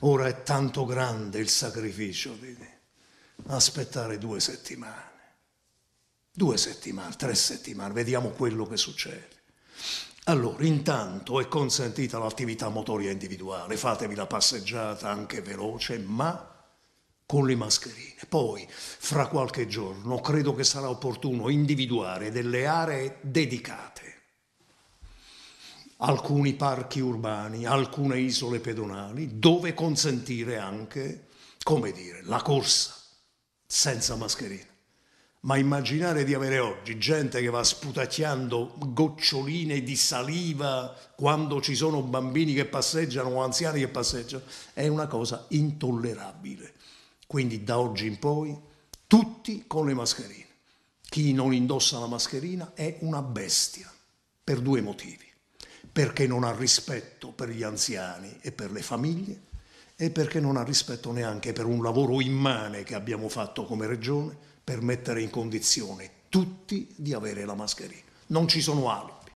ora è tanto grande il sacrificio di aspettare due settimane. Due settimane, tre settimane, vediamo quello che succede. Allora, intanto è consentita l'attività motoria individuale, fatevi la passeggiata anche veloce, ma con le mascherine. Poi, fra qualche giorno, credo che sarà opportuno individuare delle aree dedicate alcuni parchi urbani, alcune isole pedonali, dove consentire anche, come dire, la corsa senza mascherina. Ma immaginare di avere oggi gente che va sputacchiando goccioline di saliva quando ci sono bambini che passeggiano o anziani che passeggiano è una cosa intollerabile. Quindi da oggi in poi tutti con le mascherine. Chi non indossa la mascherina è una bestia per due motivi perché non ha rispetto per gli anziani e per le famiglie e perché non ha rispetto neanche per un lavoro immane che abbiamo fatto come regione per mettere in condizione tutti di avere la mascherina. Non ci sono ali.